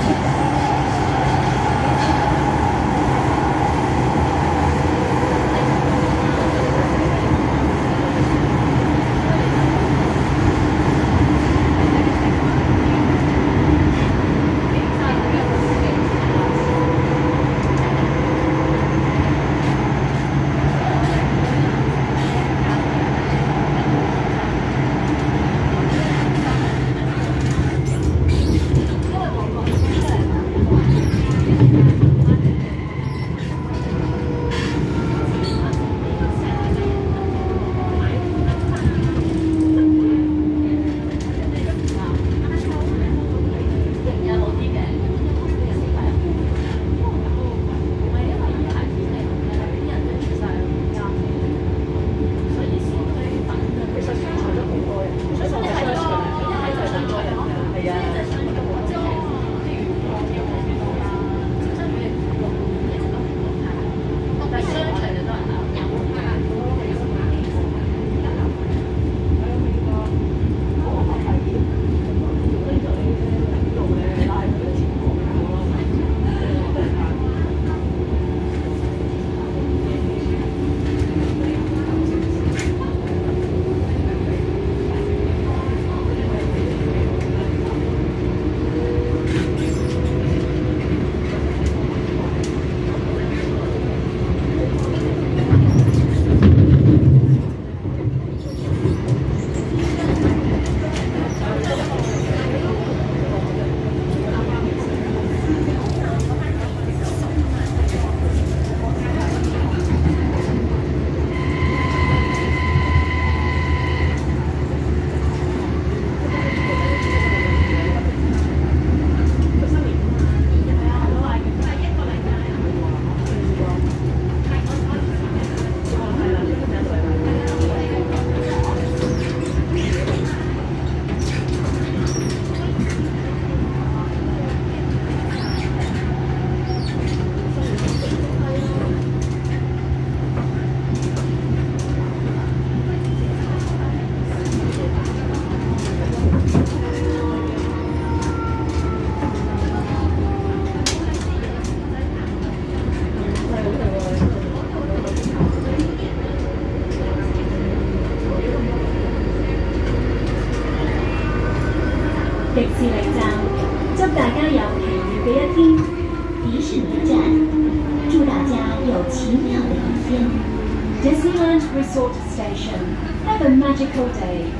です。迪士尼站祝大家有平日的一天迪士尼站祝大家有奇妙的一天 disneyland resort station have a magical day